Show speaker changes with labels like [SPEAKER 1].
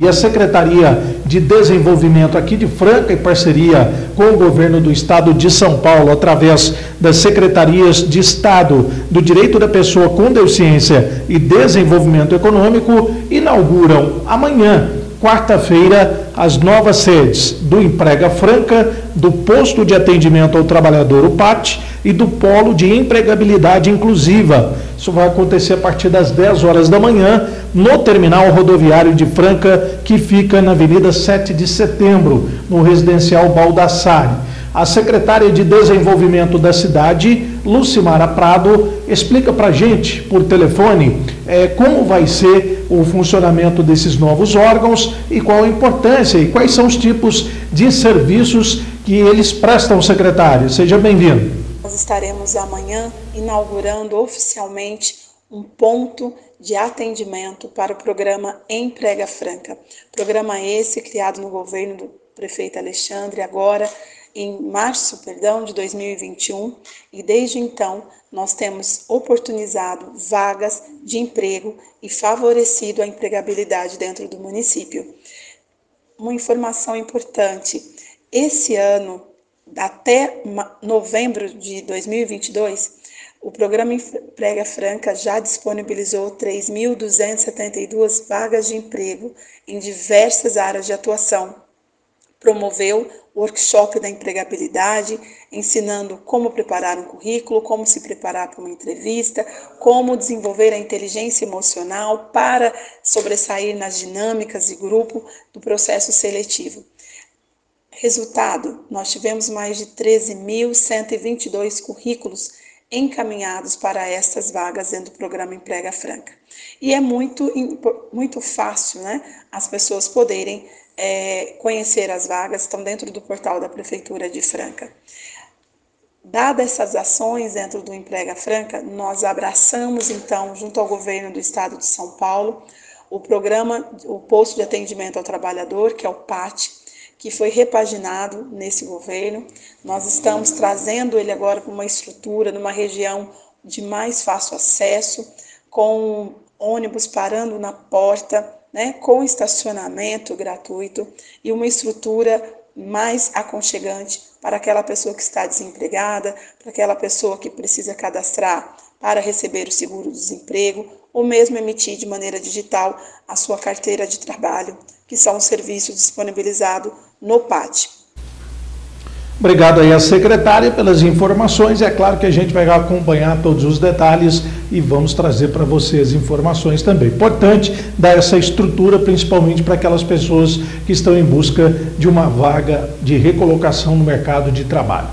[SPEAKER 1] E a Secretaria de Desenvolvimento aqui de Franca, em parceria com o governo do estado de São Paulo, através das secretarias de Estado do Direito da Pessoa com Deficiência e Desenvolvimento Econômico, inauguram amanhã, quarta-feira, as novas sedes do Emprega Franca, do Posto de Atendimento ao Trabalhador, o PAT, e do Polo de Empregabilidade Inclusiva. Isso vai acontecer a partir das 10 horas da manhã no terminal rodoviário de Franca, que fica na Avenida 7 de Setembro, no residencial Baldassare. A secretária de Desenvolvimento da cidade, Lucimara Prado, explica para a gente, por telefone, é, como vai ser o funcionamento desses novos órgãos e qual a importância e quais são os tipos de serviços que eles prestam, secretário. Seja bem-vindo.
[SPEAKER 2] Nós estaremos amanhã inaugurando oficialmente um ponto de atendimento para o programa Emprega Franca. Programa esse criado no governo do prefeito Alexandre agora em março, perdão, de 2021, e desde então nós temos oportunizado vagas de emprego e favorecido a empregabilidade dentro do município. Uma informação importante: esse ano, até novembro de 2022, o programa Emprega Franca já disponibilizou 3.272 vagas de emprego em diversas áreas de atuação. Promoveu o workshop da empregabilidade, ensinando como preparar um currículo, como se preparar para uma entrevista, como desenvolver a inteligência emocional para sobressair nas dinâmicas de grupo do processo seletivo. Resultado: nós tivemos mais de 13.122 currículos encaminhados para estas vagas dentro do programa Emprega Franca. E é muito, muito fácil né, as pessoas poderem é, conhecer as vagas, estão dentro do portal da Prefeitura de Franca. Dadas essas ações dentro do Emprega Franca, nós abraçamos então, junto ao governo do estado de São Paulo, o programa, o posto de atendimento ao trabalhador, que é o PAT, que foi repaginado nesse governo. Nós estamos trazendo ele agora para uma estrutura, numa região de mais fácil acesso, com ônibus parando na porta, né, com estacionamento gratuito e uma estrutura mais aconchegante para aquela pessoa que está desempregada, para aquela pessoa que precisa cadastrar para receber o seguro-desemprego ou mesmo emitir de maneira digital a sua carteira de trabalho, que são os serviços disponibilizados no PAT.
[SPEAKER 1] Obrigado aí à secretária pelas informações. É claro que a gente vai acompanhar todos os detalhes e vamos trazer para você as informações também. Importante dar essa estrutura, principalmente para aquelas pessoas que estão em busca de uma vaga de recolocação no mercado de trabalho.